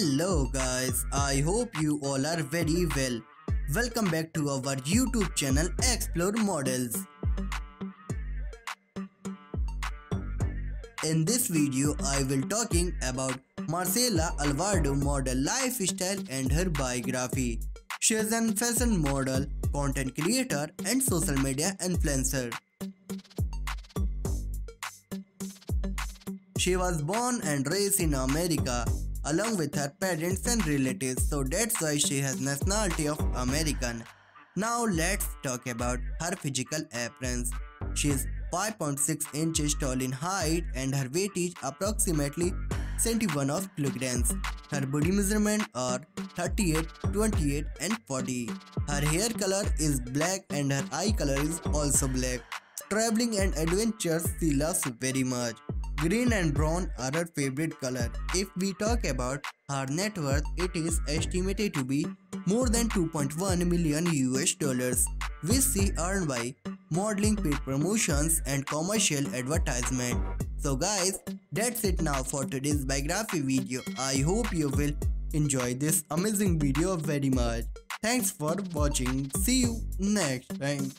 Hello guys, I hope you all are very well. Welcome back to our YouTube channel Explore Models. In this video, I will talking about Marcela Alvarado model lifestyle and her biography. She is an fashion model, content creator and social media influencer. She was born and raised in America along with her parents and relatives so that's why she has nationality of American. Now let's talk about her physical appearance. She is 5.6 inches tall in height and her weight is approximately 71 of kilograms. Her body measurement are 38, 28 and 40. Her hair color is black and her eye color is also black. Traveling and adventures she loves very much. Green and brown are her favorite color. If we talk about her net worth, it is estimated to be more than 2.1 million US dollars, which she earned by modeling, paid promotions, and commercial advertisement. So guys, that's it now for today's biography video. I hope you will enjoy this amazing video very much. Thanks for watching. See you next time.